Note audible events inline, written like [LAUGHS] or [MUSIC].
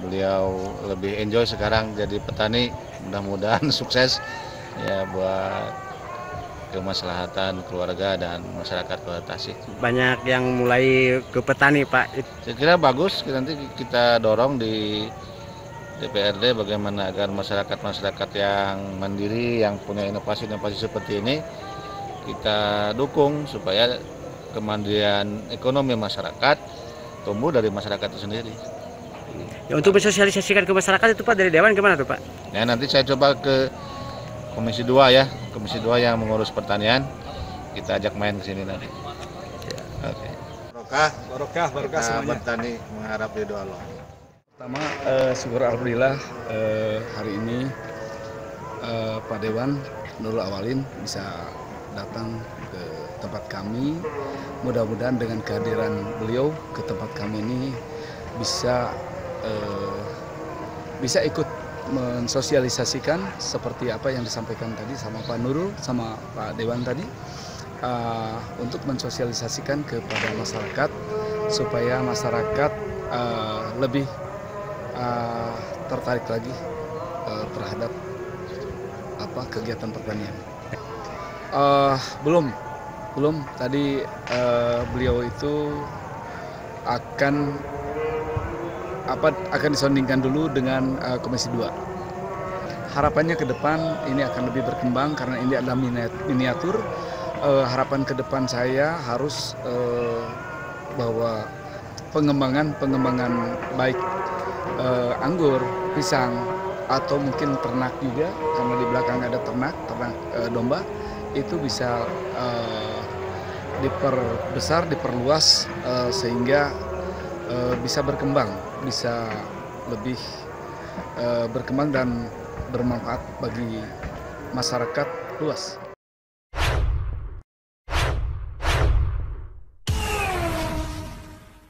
beliau lebih enjoy sekarang jadi petani mudah-mudahan [LAUGHS] sukses ya buat kemaslahatan keluarga dan masyarakat Kota Tasik. Banyak yang mulai ke petani Pak. Saya kira bagus nanti kita dorong di DPRD bagaimana agar masyarakat-masyarakat yang mandiri yang punya inovasi-inovasi seperti ini kita dukung supaya kemandirian ekonomi masyarakat tumbuh dari masyarakat itu sendiri. Ya, untuk mensosialisasikan ke masyarakat itu Pak dari Dewan gimana tuh Pak? Ya nanti saya coba ke Komisi 2 ya, Komisi 2 yang mengurus pertanian, kita ajak main ke sini nanti. Oke. Barokah, Barokah, barokah kita semuanya. bertani mengharap ridho Allah. Pertama, eh, syukur alhamdulillah eh, hari ini eh, Pak Dewan Nurul Awalin bisa datang ke tempat kami. Mudah-mudahan dengan kehadiran beliau ke tempat kami ini bisa eh, bisa ikut mensosialisasikan seperti apa yang disampaikan tadi sama Pak Nurul sama Pak Dewan tadi eh, untuk mensosialisasikan kepada masyarakat supaya masyarakat eh, lebih tertarik lagi terhadap apa kegiatan pertanian. Uh, belum, belum. Tadi uh, beliau itu akan apa akan disondingkan dulu dengan uh, Komisi 2. Harapannya ke depan ini akan lebih berkembang karena ini adalah miniat- miniatur. Uh, harapan ke depan saya harus uh, bahwa pengembangan pengembangan baik eh, anggur, pisang, atau mungkin ternak juga karena di belakang ada ternak, ternak eh, domba itu bisa eh, diperbesar, diperluas eh, sehingga eh, bisa berkembang, bisa lebih eh, berkembang dan bermanfaat bagi masyarakat luas.